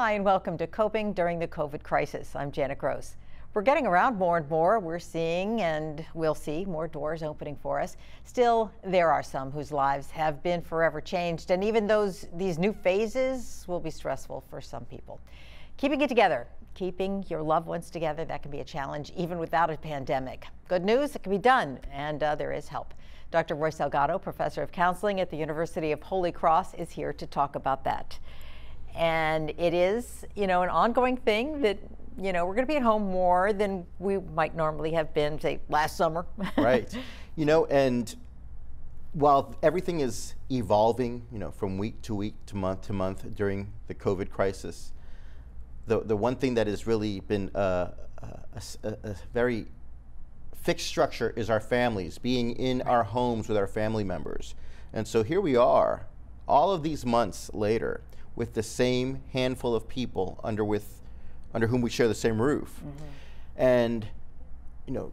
Hi, and welcome to Coping During the COVID Crisis. I'm Janet Gross. We're getting around more and more. We're seeing and we'll see more doors opening for us. Still, there are some whose lives have been forever changed, and even those these new phases will be stressful for some people. Keeping it together, keeping your loved ones together, that can be a challenge even without a pandemic. Good news, it can be done, and uh, there is help. Dr. Roy Salgado, professor of counseling at the University of Holy Cross, is here to talk about that. And it is, you know, an ongoing thing that, you know, we're going to be at home more than we might normally have been, say, last summer. right. You know, and while everything is evolving, you know, from week to week to month to month during the COVID crisis, the, the one thing that has really been uh, uh, a, a, a, a very fixed structure is our families, being in our homes with our family members. And so here we are, all of these months later, with the same handful of people under with under whom we share the same roof. Mm-hmm. And you know,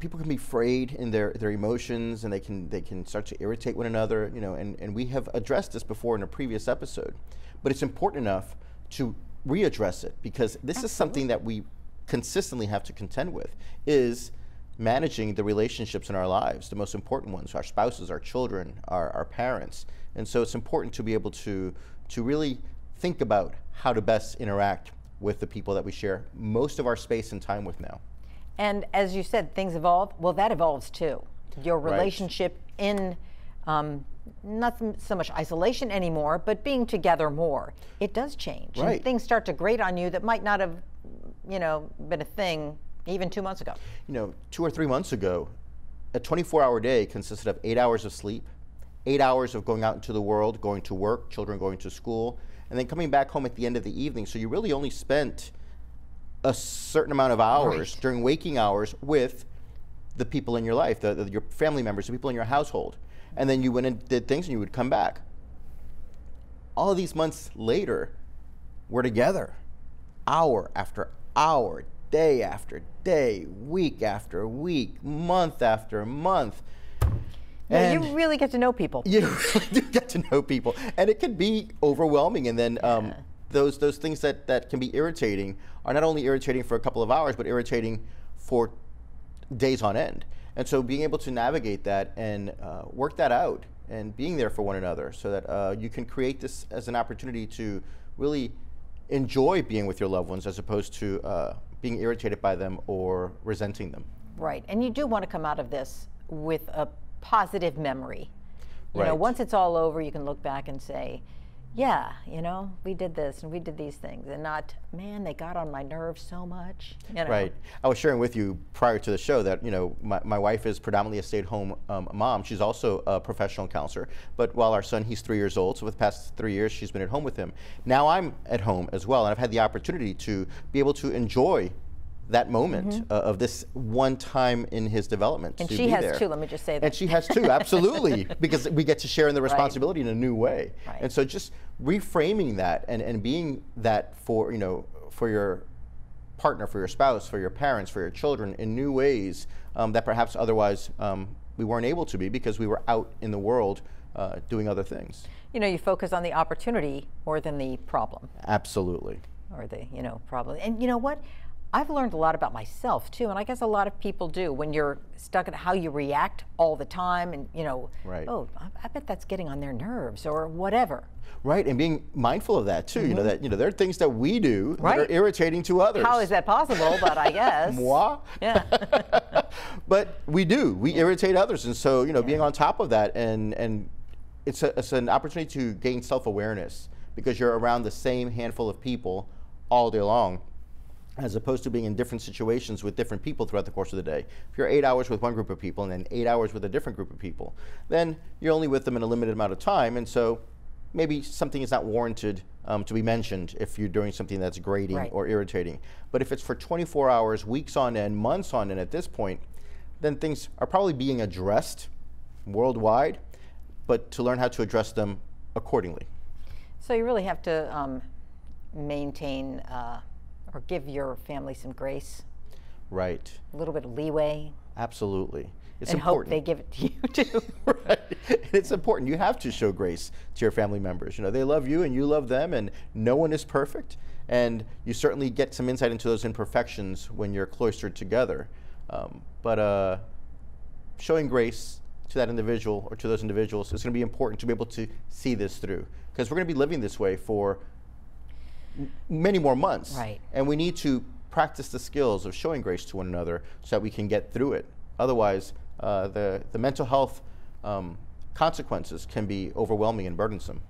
people can be frayed in their, their emotions and they can they can start to irritate one another, you know, and, and we have addressed this before in a previous episode. But it's important enough to readdress it because this Absolutely. is something that we consistently have to contend with is managing the relationships in our lives, the most important ones, our spouses, our children, our, our parents. And so it's important to be able to to really think about how to best interact with the people that we share most of our space and time with now. And as you said, things evolve. Well, that evolves too. Your relationship right. in um, not so much isolation anymore, but being together more. It does change. Right. And things start to grate on you that might not have, you know, been a thing even two months ago. You know, two or three months ago, a 24 hour day consisted of eight hours of sleep, eight hours of going out into the world, going to work, children going to school, and then coming back home at the end of the evening. So you really only spent a certain amount of hours right. during waking hours with the people in your life, the, the, your family members, the people in your household. And then you went and did things and you would come back. All of these months later, we're together, hour after hour, day after day, week after week, month after month. And you really get to know people. You really do get to know people, and it can be overwhelming. And then um, those those things that that can be irritating are not only irritating for a couple of hours, but irritating for days on end. And so, being able to navigate that and uh, work that out, and being there for one another, so that uh, you can create this as an opportunity to really enjoy being with your loved ones, as opposed to uh, being irritated by them or resenting them. Right, and you do want to come out of this with a positive memory. You right. know, once it's all over, you can look back and say, yeah, you know, we did this and we did these things, and not, man, they got on my nerves so much. You know? Right. I was sharing with you prior to the show that, you know, my, my wife is predominantly a stay at home um, mom. She's also a professional counselor. But while our son, he's three years old, so for the past three years, she's been at home with him. Now I'm at home as well, and I've had the opportunity to be able to enjoy that moment mm-hmm. uh, of this one time in his development. And she has there. too, let me just say that. And she has too, absolutely, because we get to share in the responsibility right. in a new way. Right. And so just reframing that and, and being that for, you know, for your partner, for your spouse, for your parents, for your children in new ways um, that perhaps otherwise um, we weren't able to be because we were out in the world uh, doing other things. You know, you focus on the opportunity more than the problem. Absolutely. Or the, you know, problem. And you know what? I've learned a lot about myself too, and I guess a lot of people do when you're stuck at how you react all the time, and you know, right. oh, I bet that's getting on their nerves or whatever. Right, and being mindful of that too. Mm-hmm. You know mm-hmm. that you know there are things that we do right. that are irritating to others. How is that possible? But I guess. Moi. Yeah. but we do. We yeah. irritate others, and so you know, yeah. being on top of that, and and it's a, it's an opportunity to gain self awareness because you're around the same handful of people all day long as opposed to being in different situations with different people throughout the course of the day. If you're eight hours with one group of people and then eight hours with a different group of people, then you're only with them in a limited amount of time, and so maybe something is not warranted um, to be mentioned if you're doing something that's grating right. or irritating. But if it's for 24 hours, weeks on end, months on end at this point, then things are probably being addressed worldwide, but to learn how to address them accordingly. So you really have to um, maintain. Uh, or give your family some grace? Right. A little bit of leeway? Absolutely. It's and important. hope they give it to you too. right. It's important. You have to show grace to your family members. You know, they love you and you love them, and no one is perfect. And you certainly get some insight into those imperfections when you're cloistered together. Um, but uh, showing grace to that individual or to those individuals is going to be important to be able to see this through because we're going to be living this way for many more months. Right. And we need to practice the skills of showing grace to one another so that we can get through it. Otherwise, uh, the, the mental health um, consequences can be overwhelming and burdensome.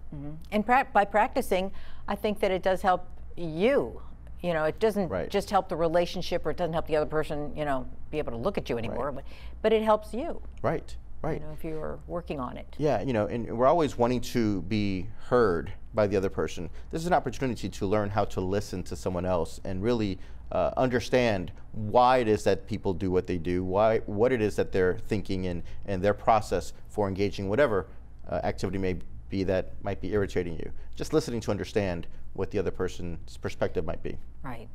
And pra- by practicing, I think that it does help you. You know, it doesn't Right. just help the relationship or it doesn't help the other person, you know, be able to look at you anymore, but, but it helps you, Right, right. you know, if you're working on it. Yeah, you know, and we're always wanting to be heard by the other person. This is an opportunity to learn how to listen to someone else and really uh, understand why it is that people do what they do, why what it is that they're thinking and and their process for engaging whatever uh, activity may be that might be irritating you. Just listening to understand what the other person's perspective might be. Right.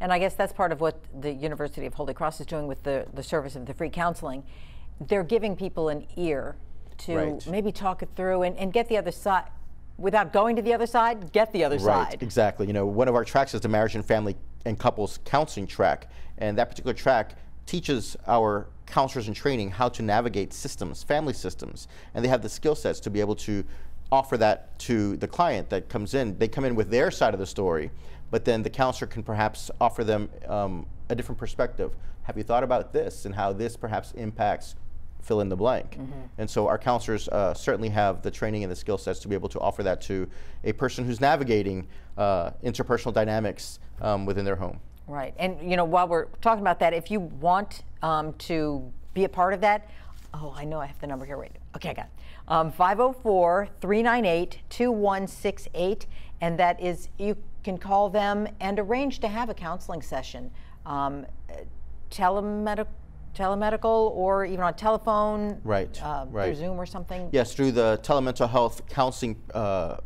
And I guess that's part of what the University of Holy Cross is doing with the, the service of the free counseling. They're giving people an ear to Right. maybe talk it through and, and get the other side. Without going to the other side, get the other Right, side. exactly. You know, one of our tracks is the marriage and family and couples counseling track, and that particular track teaches our counselors in training how to navigate systems, family systems, and they have the skill sets to be able to offer that to the client that comes in. They come in with their side of the story, but then the counselor can perhaps offer them um, a different perspective. Have you thought about this and how this perhaps impacts fill in the blank. And so our counselors uh, certainly have the training and the skill sets to be able to offer that to a person who's navigating uh, interpersonal dynamics um, within their home. Right. And, you know, while we're talking about that, if you want um, to be a part of that, oh, I know I have the number here. Wait. Okay, I got it. Um, 504 398 2168. And that is, you can call them and arrange to have a counseling session. Um, uh, telemedic- telemedical or even on telephone, Right, uh, through right. Zoom or something. Yes, through the telemental health counseling uh,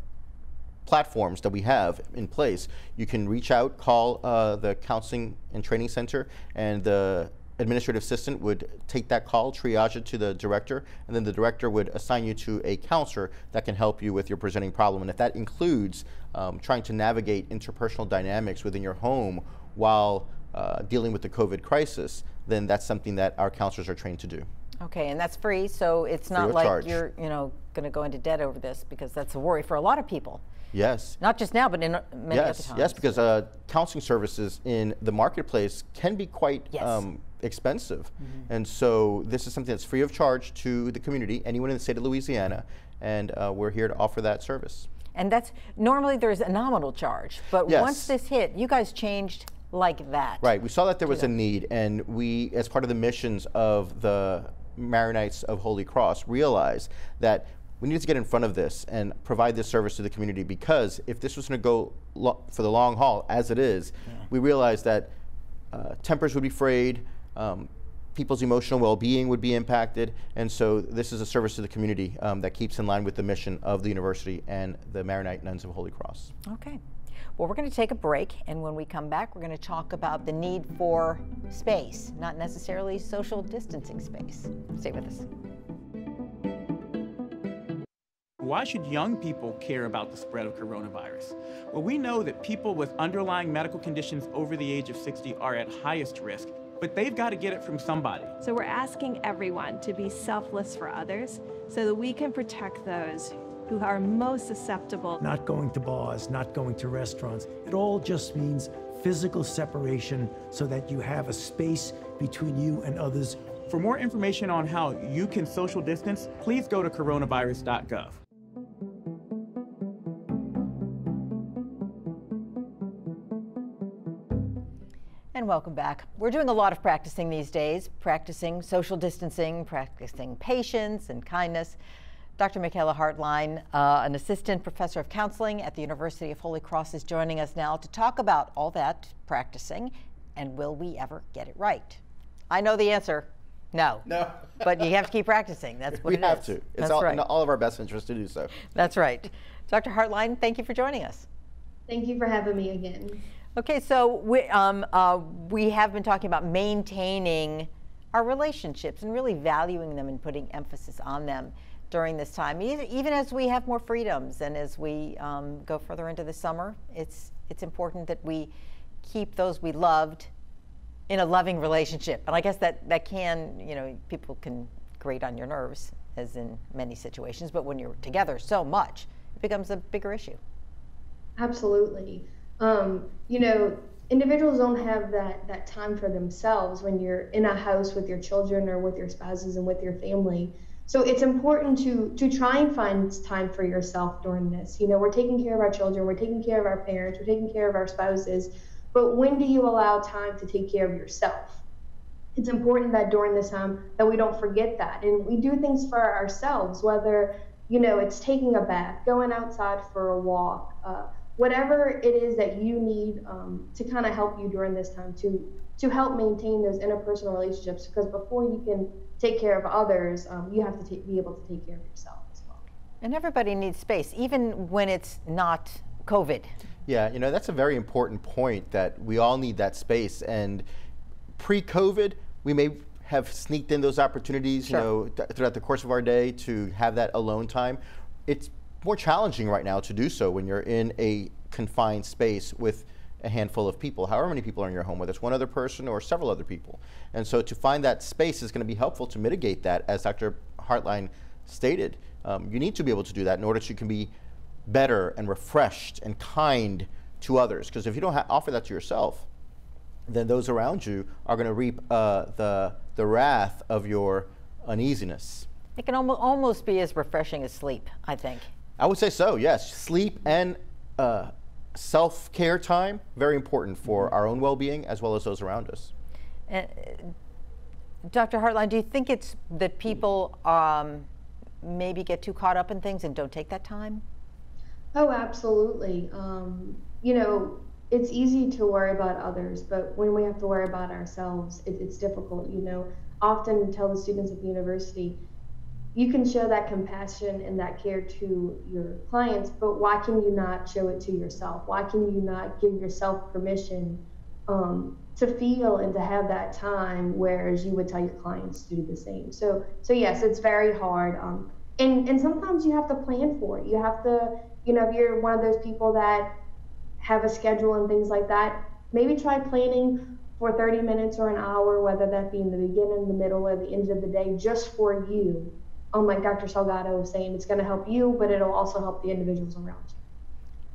platforms that we have in place, you can reach out, call uh, the counseling and training center, and the administrative assistant would take that call, triage it to the director, and then the director would assign you to a counselor that can help you with your presenting problem. And if that includes um, trying to navigate interpersonal dynamics within your home while uh, dealing with the COVID crisis, then that's something that our counselors are trained to do. Okay, and that's free, so it's not like charge. you're, you know, going to go into debt over this because that's a worry for a lot of people. Yes. Not just now, but in uh, many other Yes, times. yes, because uh, counseling services in the marketplace can be quite Yes. um, expensive, and so this is something that's free of charge to the community, anyone in the state of Louisiana, and uh, we're here to offer that service. And that's normally there's a nominal charge, but Yes. once this hit, you guys changed like that. Right, we saw that there was a need, and we, as part of the missions of the Marianites of Holy Cross, realized that we needed to get in front of this and provide this service to the community because if this was going to go for the long haul, as it is, we realized that uh, tempers would be frayed, um, people's emotional well-being would be impacted, and so this is a service to the community um, that keeps in line with the mission of the university and the Marianite Nuns of Holy Cross. Okay. Well, we're going to take a break, and when we come back, we're going to talk about the need for space, not necessarily social distancing space. Stay with us. Why should young people care about the spread of coronavirus? Well, we know that people with underlying medical conditions over the age of 60 are at highest risk, but they've got to get it from somebody. So we're asking everyone to be selfless for others so that we can protect those who are most susceptible. not going to bars, not going to restaurants. It all just means physical separation so that you have a space between you and others. For more information on how you can social distance, please go to coronavirus.gov. And welcome back. We're doing a lot of practicing these days, practicing social distancing, practicing patience and kindness. Dr. Michaela Hartline, uh, an assistant professor of counseling at the University of Holy Cross, is joining us now to talk about all that practicing and will we ever get it right? I know the answer no. No. but you have to keep practicing. That's what we it have is. to. It's That's all right. in all of our best interest to do so. That's right. Dr. Hartline, thank you for joining us. Thank you for having me again. Okay, so we, um, uh, we have been talking about maintaining our relationships and really valuing them and putting emphasis on them during this time. Even as we have more freedoms and as we um, go further into the summer, it's it's important that we keep those we loved in a loving relationship. And I guess that that can, you know, people can grate on your nerves, as in many situations. But when you're together so much, it becomes a bigger issue. Absolutely. Um, you know, individuals don't have that that time for themselves when you're in a house with your children or with your spouses and with your family. So it's important to to try and find time for yourself during this. You know, we're taking care of our children, we're taking care of our parents, we're taking care of our spouses, but when do you allow time to take care of yourself? It's important that during this time that we don't forget that and we do things for ourselves, whether you know it's taking a bath, going outside for a walk, uh, whatever it is that you need um, to kind of help you during this time to to help maintain those interpersonal relationships because before you can take care of others um, you have to take, be able to take care of yourself as well. And everybody needs space even when it's not covid. Yeah you know that's a very important point that we all need that space. And pre-covid we may have sneaked in those opportunities sure. you know th- throughout the course of our day to have that alone time. It's more challenging right now to do so when you're in a confined space with a handful of people, however many people are in your home, whether it's one other person or several other people. And so to find that space is going to be helpful to mitigate that, as Dr. Hartline stated. Um, you need to be able to do that in order to you can be better and refreshed and kind to others. Because if you don't offer that to yourself, then those around you are going to reap uh, the, the wrath of your uneasiness. It can almost be as refreshing as sleep, I think. I would say so, yes. Sleep and uh, self care time, very important for mm-hmm. our own well being as well as those around us. Uh, Dr. Hartline, do you think it's that people um, maybe get too caught up in things and don't take that time? Oh, absolutely. Um, you know, it's easy to worry about others, but when we have to worry about ourselves, it, it's difficult. You know, often tell the students at the university, you can show that compassion and that care to your clients, but why can you not show it to yourself? Why can you not give yourself permission um, to feel and to have that time, whereas you would tell your clients to do the same? So, so yes, it's very hard, um, and and sometimes you have to plan for it. You have to, you know, if you're one of those people that have a schedule and things like that, maybe try planning for 30 minutes or an hour, whether that be in the beginning, the middle, or the end of the day, just for you um, like Dr. Salgado was saying, it's going to help you, but it'll also help the individuals around you.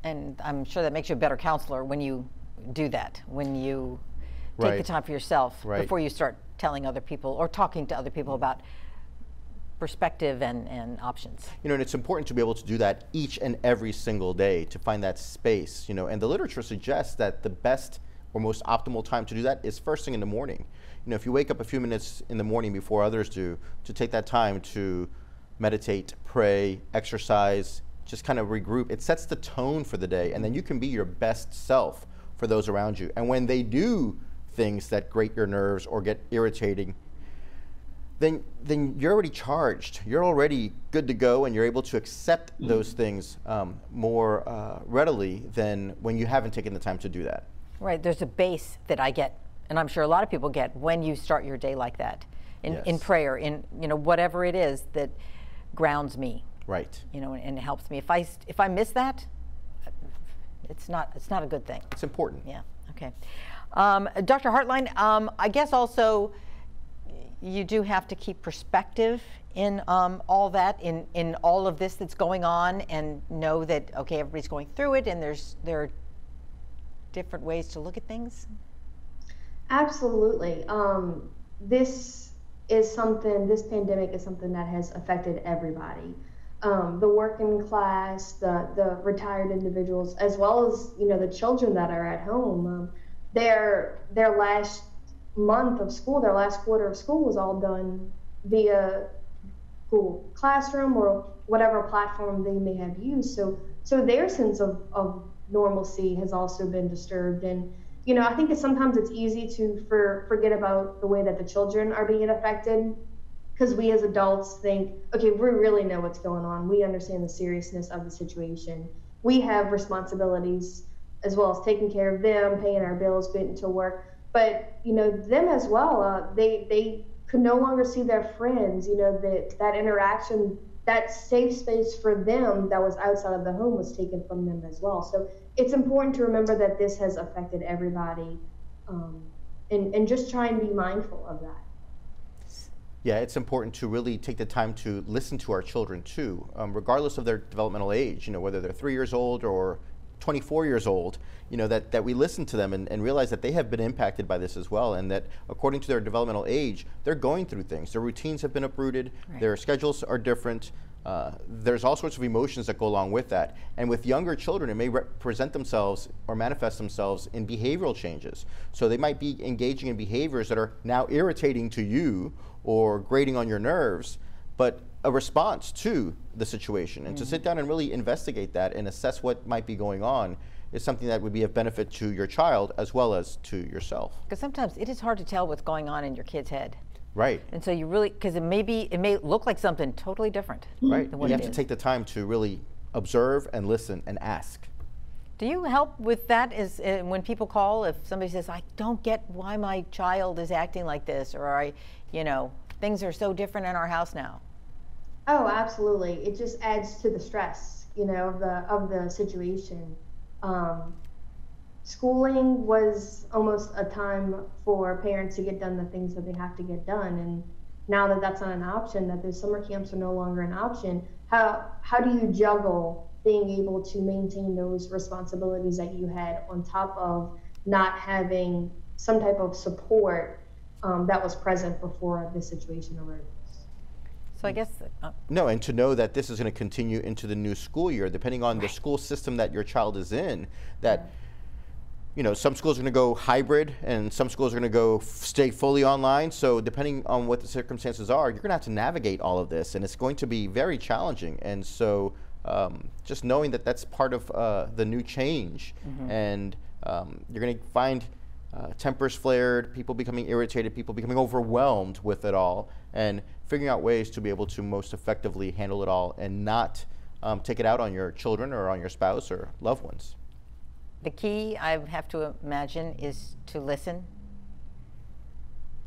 And I'm sure that makes you a better counselor when you do that, when you take right. the time for yourself right. before you start telling other people or talking to other people about perspective and, and options. You know, and it's important to be able to do that each and every single day to find that space, you know, and the literature suggests that the best or most optimal time to do that is first thing in the morning you know, if you wake up a few minutes in the morning before others do, to take that time to meditate, pray, exercise, just kind of regroup, it sets the tone for the day, and then you can be your best self for those around you. And when they do things that grate your nerves or get irritating, then then you're already charged. You're already good to go, and you're able to accept those things um, more uh, readily than when you haven't taken the time to do that. Right. There's a base that I get and I'm sure a lot of people get when you start your day like that, in, yes. in prayer, in you know whatever it is that grounds me. Right. You know, and, and helps me. If I if I miss that, it's not it's not a good thing. It's important. Yeah. Okay. Um, Dr. Hartline, um, I guess also you do have to keep perspective in um, all that, in, in all of this that's going on, and know that okay, everybody's going through it, and there's there are different ways to look at things. Absolutely. Um, this is something, this pandemic is something that has affected everybody. Um, the working class, the, the retired individuals, as well as, you know, the children that are at home. Um, their, their last month of school, their last quarter of school was all done via Google Classroom or whatever platform they may have used. So, so their sense of, of normalcy has also been disturbed. And you know, I think it's sometimes it's easy to for, forget about the way that the children are being affected because we as adults think, okay, we really know what's going on. We understand the seriousness of the situation. We have responsibilities as well as taking care of them, paying our bills, getting to work. But you know, them as well, uh, they they could no longer see their friends. You know, that that interaction, that safe space for them that was outside of the home was taken from them as well. So it's important to remember that this has affected everybody, um, and and just try and be mindful of that. Yeah, it's important to really take the time to listen to our children too, um, regardless of their developmental age. You know, whether they're three years old or 24 years old, you know, that, that we listen to them and, and realize that they have been impacted by this as well, and that according to their developmental age, they're going through things. Their routines have been uprooted, right. their schedules are different. Uh, there's all sorts of emotions that go along with that. And with younger children, it may represent themselves or manifest themselves in behavioral changes. So they might be engaging in behaviors that are now irritating to you or grating on your nerves, but a response to the situation. And mm-hmm. to sit down and really investigate that and assess what might be going on is something that would be of benefit to your child as well as to yourself. Because sometimes it is hard to tell what's going on in your kid's head. Right. And so you really, because it may be, it may look like something totally different. Right. you have to take the time to really observe and listen and ask. Do you help with that? Is uh, when people call, if somebody says, "I don't get why my child is acting like this," or "I, you know, things are so different in our house now." Oh, absolutely. It just adds to the stress, you know, of the of the situation. Um, schooling was almost a time for parents to get done the things that they have to get done, and now that that's not an option, that the summer camps are no longer an option. How how do you juggle being able to maintain those responsibilities that you had on top of not having some type of support um, that was present before this situation arose? So I guess. Uh, no, and to know that this is going to continue into the new school year, depending on right. the school system that your child is in, that. You know, some schools are going to go hybrid, and some schools are going to go stay fully online. So, depending on what the circumstances are, you're going to have to navigate all of this, and it's going to be very challenging. And so, um, just knowing that that's part of uh, the new change, mm-hmm. and um, you're going to find uh, tempers flared, people becoming irritated, people becoming overwhelmed with it all, and figuring out ways to be able to most effectively handle it all and not um, take it out on your children or on your spouse or loved ones. The key, I have to imagine, is to listen.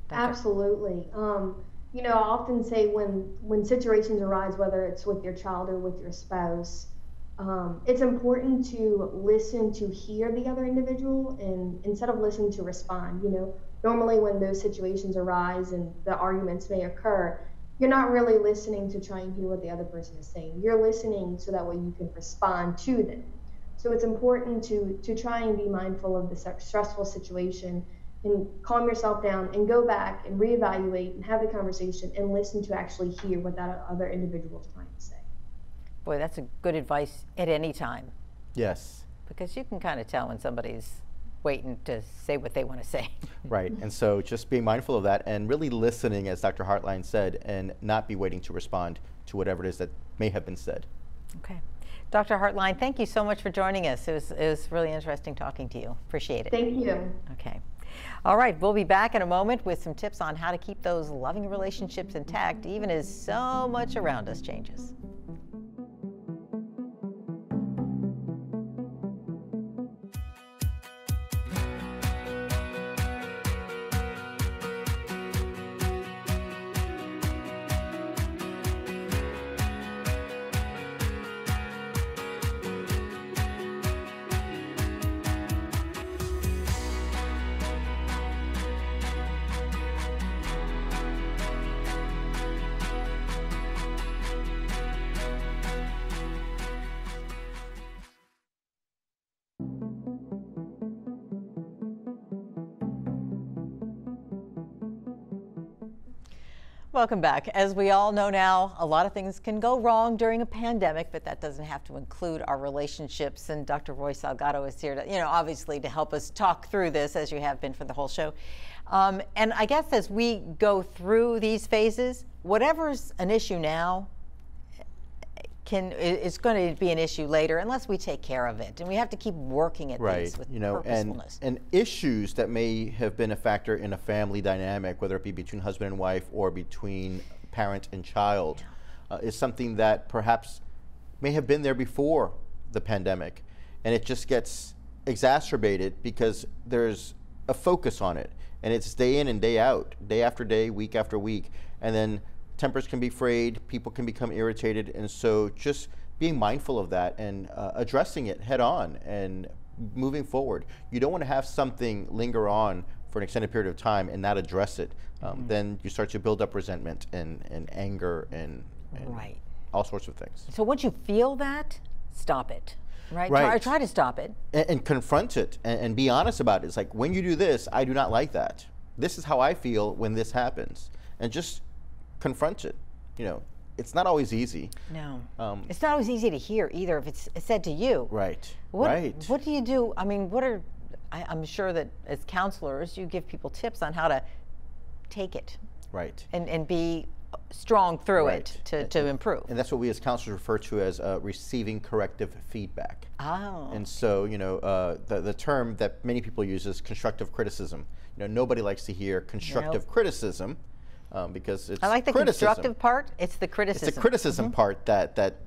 Dr. Absolutely. Um, you know, I often say when when situations arise, whether it's with your child or with your spouse, um, it's important to listen to hear the other individual and instead of listening to respond. You know, normally when those situations arise and the arguments may occur, you're not really listening to try and hear what the other person is saying. You're listening so that way you can respond to them. So it's important to to try and be mindful of the stressful situation and calm yourself down and go back and reevaluate and have the conversation and listen to actually hear what that other individual is trying to say. Boy, that's a good advice at any time. Yes. Because you can kind of tell when somebody's waiting to say what they want to say. right. And so just being mindful of that and really listening, as Dr. Hartline said, and not be waiting to respond to whatever it is that may have been said. Okay. Dr. Hartline, thank you so much for joining us. It was, it was really interesting talking to you. Appreciate it. Thank you. Okay. All right, we'll be back in a moment with some tips on how to keep those loving relationships intact, even as so much around us changes. Welcome back. As we all know now, a lot of things can go wrong during a pandemic, but that doesn't have to include our relationships. And Dr. Roy Salgado is here to, you know, obviously to help us talk through this as you have been for the whole show. Um, and I guess as we go through these phases, whatever's an issue now, can it's going to be an issue later unless we take care of it, and we have to keep working at right. these with you know, and and issues that may have been a factor in a family dynamic, whether it be between husband and wife or between parent and child, yeah. uh, is something that perhaps may have been there before the pandemic, and it just gets exacerbated because there's a focus on it and it's day in and day out, day after day, week after week, and then tempers can be frayed, people can become irritated, and so just being mindful of that and uh, addressing it head on and moving forward. You don't want to have something linger on for an extended period of time and not address it. Um, mm-hmm. Then you start to build up resentment and, and anger and, and right. all sorts of things. So once you feel that, stop it. Right. right. Try, try to stop it. And, and confront it and, and be honest about it. It's like, when you do this, I do not like that. This is how I feel when this happens. And just confront it. You know, it's not always easy. No. Um, it's not always easy to hear either if it's said to you. Right. What, right. What do you do? I mean, what are, I, I'm sure that as counselors, you give people tips on how to take it. Right. And, and be strong through right. it to, to improve. And that's what we as counselors refer to as uh, receiving corrective feedback. Oh. And so, you know, uh, the, the term that many people use is constructive criticism. You know, nobody likes to hear constructive nope. criticism um, because it's I like the criticism. constructive part. It's the criticism. It's the criticism mm-hmm. part that that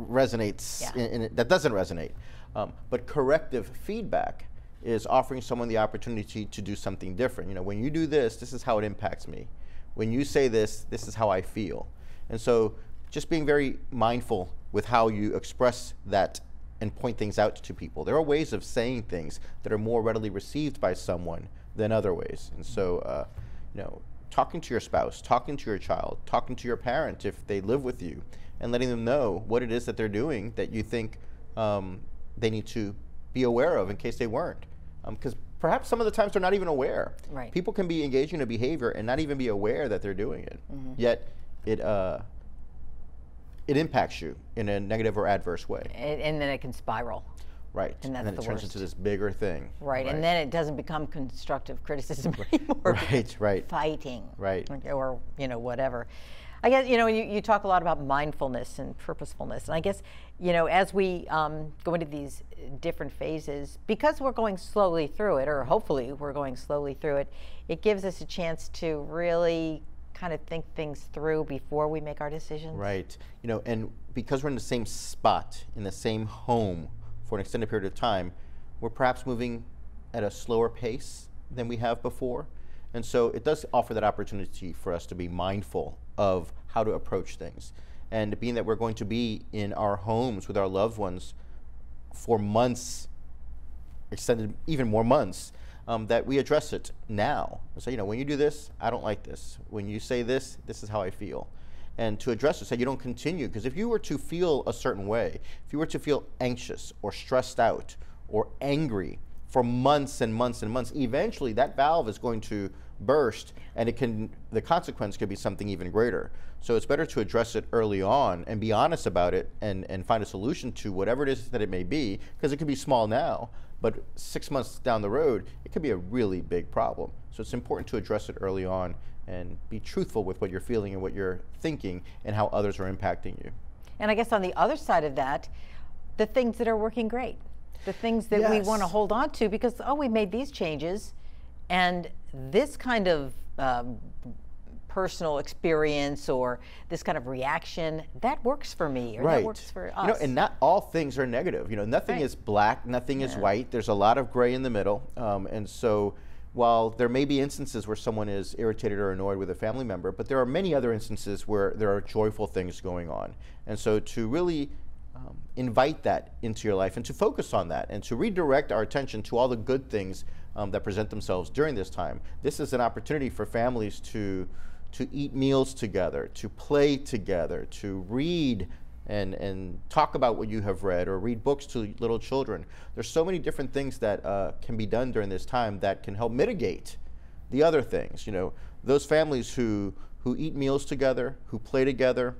resonates yeah. in, in that doesn't resonate. Um, but corrective feedback is offering someone the opportunity to do something different. You know, when you do this, this is how it impacts me. When you say this, this is how I feel. And so just being very mindful with how you express that and point things out to people. There are ways of saying things that are more readily received by someone than other ways. And so, uh, you know, talking to your spouse, talking to your child, talking to your parent if they live with you, and letting them know what it is that they're doing that you think um, they need to be aware of in case they weren't. Because um, perhaps some of the times they're not even aware. Right. People can be engaging in a behavior and not even be aware that they're doing it. Mm-hmm. Yet it uh, it impacts you in a negative or adverse way. And, and then it can spiral. Right. And, and then the it turns worst. into this bigger thing. Right. right. And then it doesn't become constructive criticism anymore. Right, right. Fighting. Right. Or, you know, whatever. I guess, you know, you, you talk a lot about mindfulness and purposefulness. And I guess, you know, as we um, go into these different phases, because we're going slowly through it, or hopefully we're going slowly through it, it gives us a chance to really kind of think things through before we make our decisions. Right. You know, and because we're in the same spot, in the same home, for an extended period of time, we're perhaps moving at a slower pace than we have before. And so it does offer that opportunity for us to be mindful of how to approach things. And being that we're going to be in our homes with our loved ones for months, extended even more months, um, that we address it now. So, you know, when you do this, I don't like this. When you say this, this is how I feel and to address it so you don't continue. Because if you were to feel a certain way, if you were to feel anxious or stressed out or angry for months and months and months, eventually that valve is going to burst and it can the consequence could be something even greater. So it's better to address it early on and be honest about it and, and find a solution to whatever it is that it may be, because it could be small now, but six months down the road, it could be a really big problem. So it's important to address it early on and be truthful with what you're feeling and what you're thinking and how others are impacting you. And I guess on the other side of that, the things that are working great, the things that yes. we want to hold on to because, oh, we made these changes and this kind of um, personal experience or this kind of reaction that works for me or right. that works for us. You know, and not all things are negative. You know, nothing right. is black, nothing yeah. is white. There's a lot of gray in the middle, um, and so while there may be instances where someone is irritated or annoyed with a family member, but there are many other instances where there are joyful things going on. And so to really um, invite that into your life and to focus on that and to redirect our attention to all the good things um, that present themselves during this time. This is an opportunity for families to to eat meals together, to play together, to read and, and talk about what you have read or read books to little children. There's so many different things that uh, can be done during this time that can help mitigate the other things. You know, those families who, who eat meals together, who play together,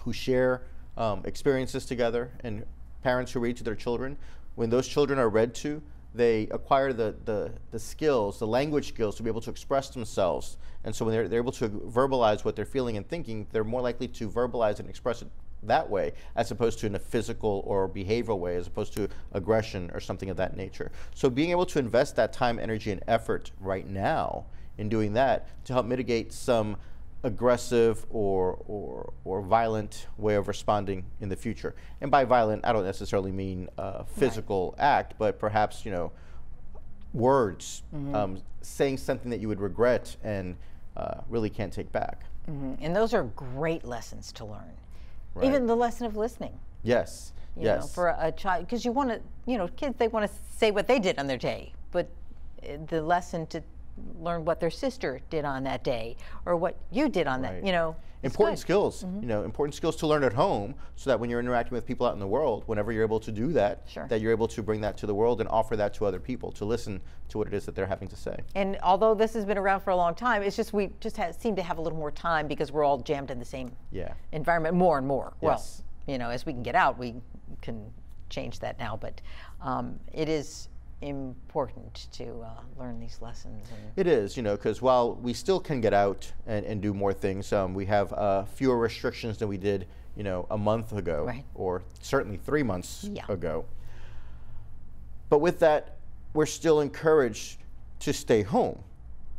who share um, experiences together, and parents who read to their children, when those children are read to, they acquire the, the, the skills, the language skills to be able to express themselves. And so when they're, they're able to verbalize what they're feeling and thinking, they're more likely to verbalize and express it that way, as opposed to in a physical or behavioral way, as opposed to aggression or something of that nature. So being able to invest that time, energy, and effort right now in doing that to help mitigate some aggressive or, or, or violent way of responding in the future. And by violent, I don't necessarily mean a physical right. act, but perhaps, you know, words, um, saying something that you would regret and uh, really can't take back. And those are great lessons to learn. Right. Even the lesson of listening. Yes. You yes. know, for a, child, because you want to, you know, kids they want to say what they did on their day, but uh, the lesson to learn what their sister did on that day or what you did on that, you know, important good. skills, Mm-hmm. you know, important skills to learn at home so that when you're interacting with people out in the world, whenever you're able to do that, Sure. that you're able to bring that to the world and offer that to other people to listen to what it is that they're having to say. And although this has been around for a long time, it's just we just ha seem to have a little more time because we're all jammed in the same Yeah. environment more and more. Yes. Well, you know, as we can get out, we can change that now. But um, it is important to uh, learn these lessons. And It is, you know, because while we still can get out and, and do more things, um, we have uh, fewer restrictions than we did, you know, a month ago, Right. or certainly three months Yeah. ago. But with that, we're still encouraged to stay home.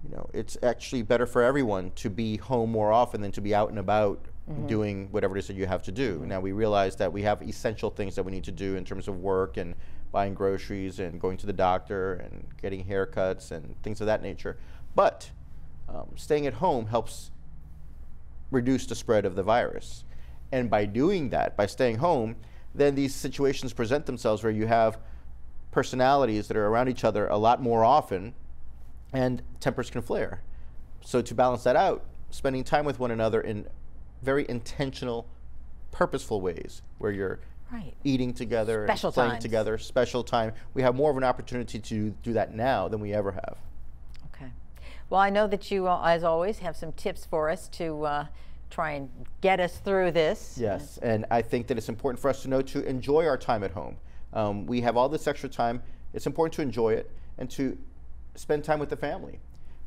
You know, it's actually better for everyone to be home more often than to be out and about doing whatever it is that you have to do. Now we realize that we have essential things that we need to do in terms of work and buying groceries and going to the doctor and getting haircuts and things of that nature. But um, staying at home helps reduce the spread of the virus. And by doing that, by staying home, then these situations present themselves where you have personalities that are around each other a lot more often and tempers can flare. So to balance that out, spending time with one another in very intentional, purposeful ways where you're Right. eating together Special playing times. together, special time. We have more of an opportunity to do that now than we ever have. Okay. Well, I know that you, uh, as always, have some tips for us to uh, try and get us through this. Yes, and I think that it's important for us to know to enjoy our time at home. Um, we have all this extra time. It's important to enjoy it and to spend time with the family,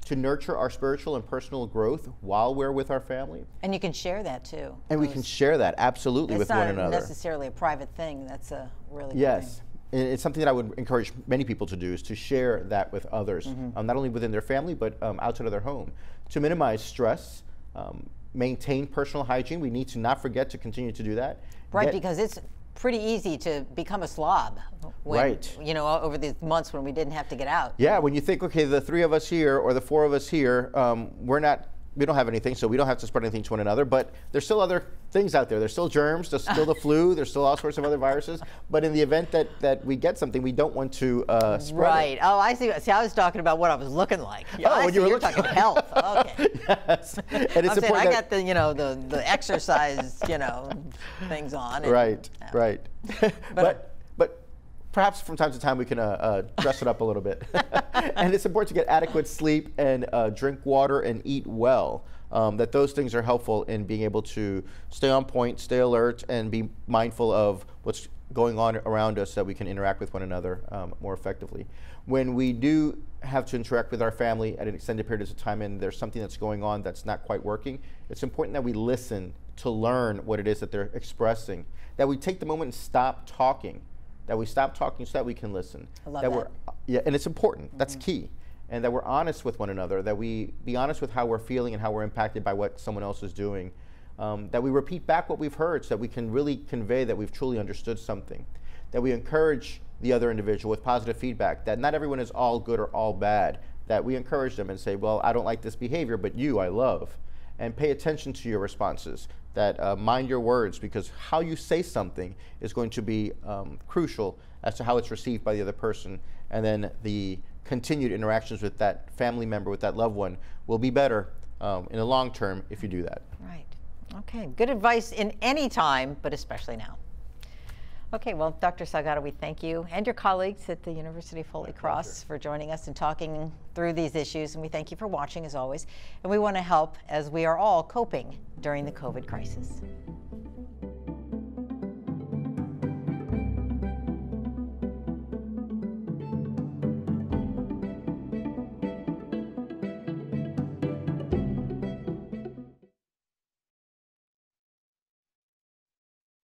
to nurture our spiritual and personal growth while we're with our family. And you can share that too. And we can share that absolutely with one another. It's not necessarily a private thing. That's a really good Yes. And It's something that I would encourage many people to do is to share that with others, Mm-hmm. um, not only within their family, but um, outside of their home. To minimize stress, um, maintain personal hygiene, we need to not forget to continue to do that. Right, Get- because it's pretty easy to become a slob. When, Right. You know, over these months when we didn't have to get out. Yeah, when you think, okay, the three of us here or the four of us here, um, we're not, we don't have anything, so we don't have to spread anything to one another. But there's still other things out there. There's still germs. There's still the flu. There's still all sorts of other viruses. But in the event that that we get something, we don't want to uh, spread Right. it. Oh, I see. See, I was talking about what I was looking like. Yeah, Oh, I when you were You're talking health. Okay. yes, and it's I'm saying important. I got the you know the the exercise you know things on. and- right, right. but, but perhaps from time to time we can uh, uh, dress it up a little bit. and it's important to get adequate sleep and uh, drink water and eat well. Um, that those things are helpful in being able to stay on point, stay alert, and be mindful of what's going on around us so that we can interact with one another um, more effectively. When we do have to interact with our family at an extended period of time and there's something that's going on that's not quite working, it's important that we listen to learn what it is that they're expressing, that we take the moment and stop talking, that we stop talking so that we can listen. I love that that. we're yeah, and it's important. That's key. And that we're honest with one another, that we be honest with how we're feeling and how we're impacted by what someone else is doing. Um, that we repeat back what we've heard so that we can really convey that we've truly understood something. That we encourage the other individual with positive feedback, that not everyone is all good or all bad. That we encourage them and say, well, I don't like this behavior, but you I love. And pay attention to your responses. That uh, mind your words because how you say something is going to be um, crucial as to how it's received by the other person. And then the continued interactions with that family member, with that loved one, will be better um, in the long term if you do that. Right. Okay. Good advice in any time, but especially now. Okay, well, Dr. Salgado, we thank you and your colleagues at the University of Holy Cross for joining us and talking through these issues. And we thank you for watching as always. And we want to help as we are all coping during the COVID crisis.